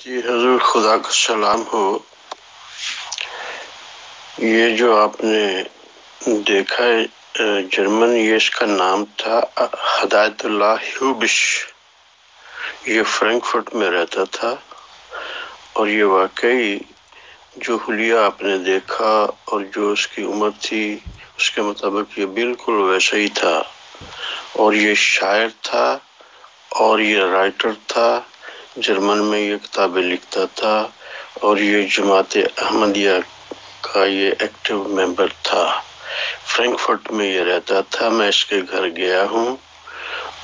जी हजूर, खुदा का सलाम हो। ये जो आपने देखा है जर्मन, ये इसका नाम था हदायतुल्लाह ह्यूबिश। ये फ्रैंकफर्ट में रहता था और ये वाकई जो हुलिया आपने देखा और जो उसकी उम्र थी, उसके मुताबिक ये बिल्कुल वैसा ही था। और ये शायर था और ये राइटर था जर्मन में ये किताबें लिखता था और ये जमात अहमदिया का ये एक्टिव मेंबर था। फ्रैंकफर्ट में ये रहता था। मैं इसके घर गया हूँ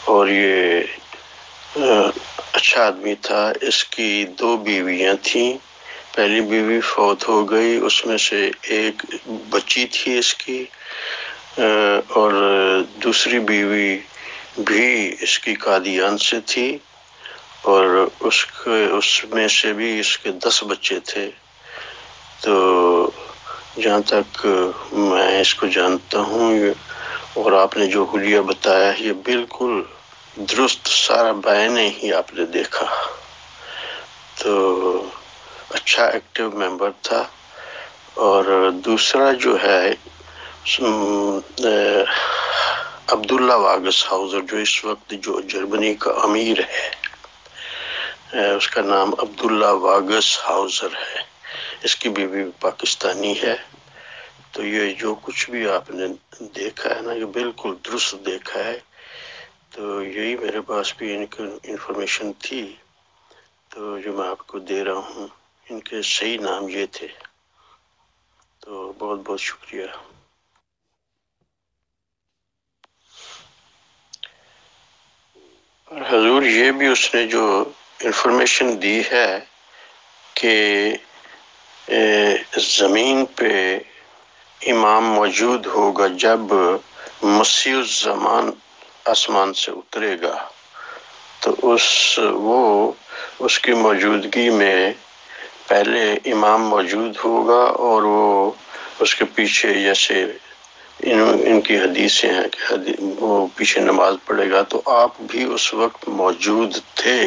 और ये अच्छा आदमी था। इसकी दो बीवियाँ थीं। पहली बीवी फौत हो गई। उसमें से एक बच्ची थी इसकी और दूसरी बीवी भी इसकी कादियान से थी। और उसके उसमें से भी इसके दस बच्चे थे। तो जहाँ तक मैं इसको जानता हूँ और आपने जो हुलिया बताया, ये बिल्कुल दुरुस्त सारा बयान ही आपने देखा। तो अच्छा एक्टिव मेंबर था और दूसरा जो है अब्दुल्ला वागस हाउजर जो इस वक्त जो जर्मनी का अमीर है उसका नाम अब्दुल्ला वागस हाउजर है। इसकी बीवी पाकिस्तानी है। तो ये जो कुछ भी आपने देखा है ना, ये बिल्कुल दुरुस्त देखा है। तो यही मेरे पास भी इनकी इंफॉर्मेशन थी। तो जो मैं आपको दे रहा हूँ, इनके सही नाम ये थे। तो बहुत बहुत शुक्रिया। और हजूर, ये भी उसने जो इंफॉर्मेशन दी है कि ज़मीन पे इमाम मौजूद होगा जब मसीह ज़मान आसमान से उतरेगा। तो उस वो उसकी मौजूदगी में पहले इमाम मौजूद होगा और वो उसके पीछे जैसे इन इनकी हदीसें हैं कि हदी, वो पीछे नमाज़ पढ़ेगा। तो आप भी उस वक्त मौजूद थे।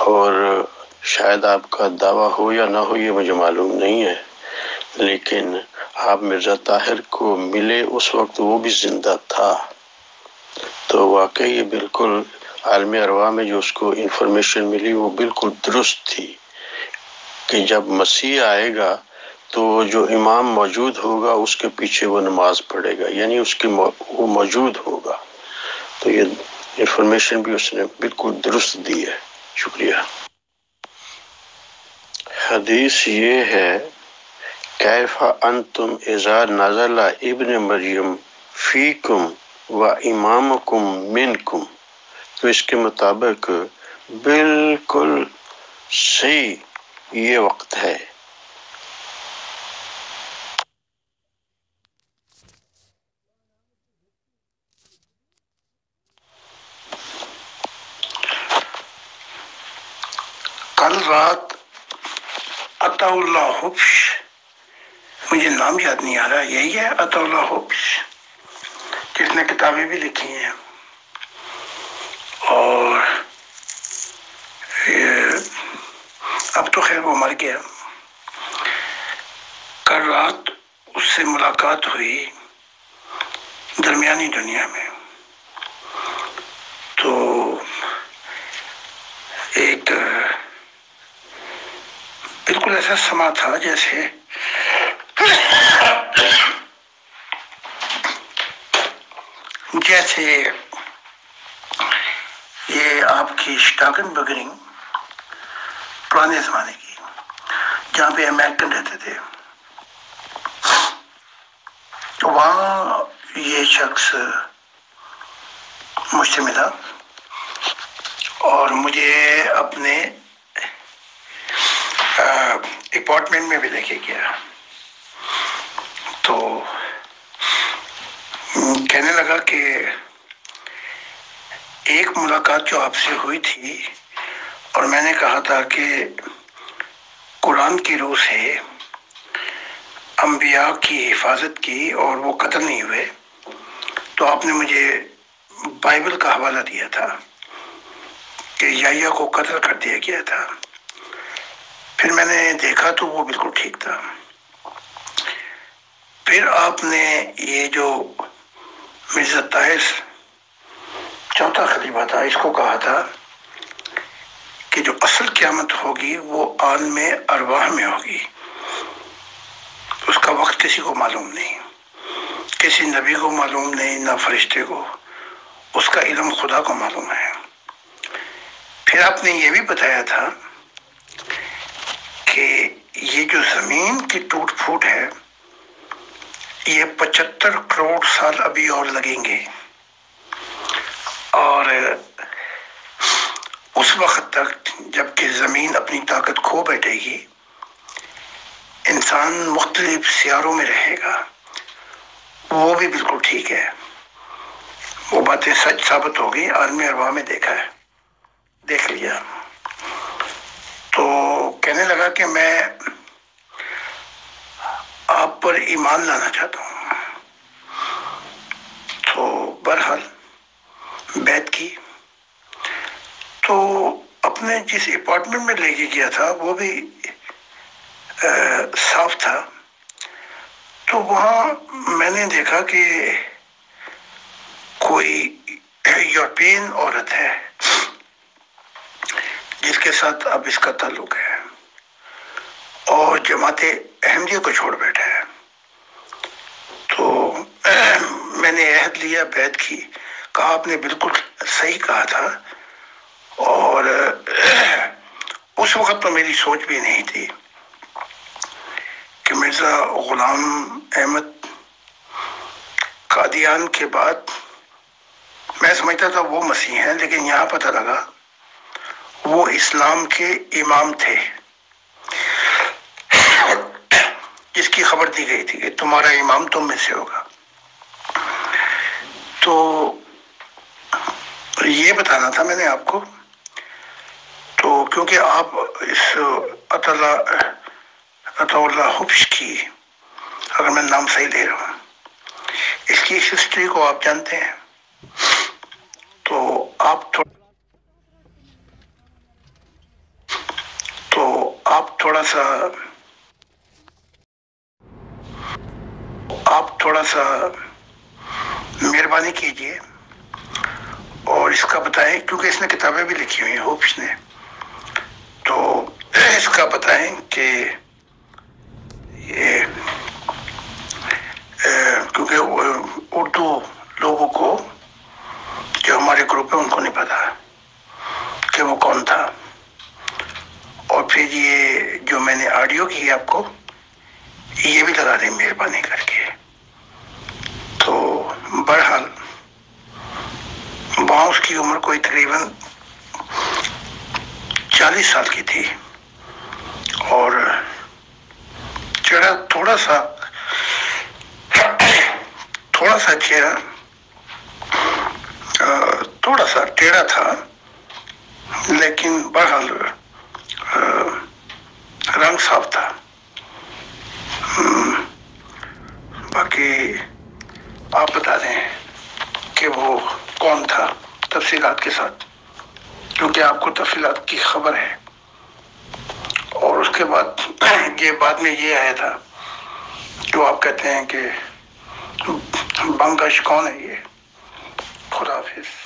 और शायद आपका दावा हो या ना हो, ये मुझे मालूम नहीं है। लेकिन आप मिर्ज़ा ताहिर को मिले उस वक्त वो भी ज़िंदा था। तो वाकई ये बिल्कुल आलमी अरवा में जो उसको इन्फॉर्मेशन मिली, वो बिल्कुल दुरुस्त थी कि जब मसीह आएगा तो जो इमाम मौजूद होगा, उसके पीछे वो नमाज़ पढ़ेगा, यानी उसकी वो मौजूद होगा। तो ये इन्फॉर्मेशन भी उसने बिल्कुल दुरुस्त दी है। शुक्रिया। हदीस ये है, कैफा अंतुम इजार नजला इबन मरियम फीकुम व इमाम इमामकुम मिनकुम। तो इसके मुताबिक बिल्कुल सही ये वक्त है। रात अताउल्ला हुब्श। मुझे नाम याद नहीं आ रहा, यही है अताउल्ला हुब्श। जिसने किताबें भी लिखी हैं? और अब तो खैर वो मर गया। कल रात उससे मुलाकात हुई दरमियानी दुनिया में तो एक बिल्कुल ऐसा समा था जैसे। जैसे ये आपकी स्टाकन बगरिंग पुराने ज़माने की, जहाँ पे अमेरिकन रहते थे। वहाँ ये शख्स मुझसे मिला और मुझे अपने अपार्टमेंट में भी लेके गया। तो कहने लगा कि एक मुलाकात जो आपसे हुई थी, और मैंने कहा था कि कुरान की रूह से अम्बिया की हिफाजत की और वो कत्ल नहीं हुए तो आपने मुझे बाइबल का हवाला दिया था कि याया को कत्ल कर दिया गया था। फिर मैंने देखा तो वो बिल्कुल ठीक था। फिर आपने ये जो मिर्ज़ा ताहिर चौथा खलीफा था, इसको कहा था कि जो असल क्यामत होगी वो आलम अरवाह में होगी। उसका वक्त किसी को मालूम नहीं, किसी नबी को मालूम नहीं, ना फरिश्ते को, उसका इलम खुदा को मालूम है। फिर आपने ये भी बताया था कि ये जो ज़मीन की टूट फूट है, ये पचहत्तर करोड़ साल अभी और लगेंगे। और उस वक्त तक जबकि ज़मीन अपनी ताकत खो बैठेगी, इंसान मुख्तलिफ़ सियारों में रहेगा। वो भी बिल्कुल ठीक है। वो बातें सच साबित हो गई आलमी अरवा में देखा है। देख लिया। कहने लगा कि मैं आप पर ईमान लाना चाहता हूँ। तो बहरहाल बैत की। तो अपने जिस अपार्टमेंट में लेके गया था वो भी आ, साफ़ था। तो वहाँ मैंने देखा कि कोई यूरोपियन औरत है जिसके साथ अब इसका ताल्लुक है। जमात अहमदिया को छोड़ बैठा है। तो मैंने अहद लिया, बैद की। कहा, आपने बिल्कुल सही कहा था। और, उस वक्त तो मेरी सोच भी नहीं थी कि मिर्ज़ा ग़ुलाम अहमद कादियान के बाद, मैं समझता था वो मसीह हैं, लेकिन यहाँ पता लगा, वो इस्लाम के इमाम थे। जिसकी खबर दी गई थी कि तुम्हारा इमाम तुम में से होगा। तो ये बताना था मैंने आपको। तो क्योंकि आप इस अतला हुब्श की, अगर मैं नाम सही ले रहा हूँ, इसकी हिस्ट्री को आप जानते हैं। तो आप थोड़ा तो आप थोड़ा सा आप थोड़ा सा मेहरबानी कीजिए और इसका बताएँ, क्योंकि इसने किताबें भी लिखी हुई हैं, होप्स ने। तो इसका बताएँ कि ये क्योंकि उर्दू लोगों को जो हमारे ग्रुप है उनको नहीं पता कि वो कौन था और फिर ये जो मैंने ऑडियो की आपको ये भी लगा दें मेहरबानी करके तो बहरहाल वहाँ उसकी उम्र कोई तकरीबन चालीस साल की थी। और चेहरा थोड़ा सा थोड़ा सा चेहरा थोड़ा सा टेढ़ा था, लेकिन बहरहाल रंग साफ़ था। बाकी आप बता दें कि वो कौन था तफसीलात के साथ? क्योंकि आपको तफसीलात की खबर है। और उसके बाद ये बाद में ये आया था जो आप कहते हैं कि बंगश कौन है ये? खुदा हाफिज़।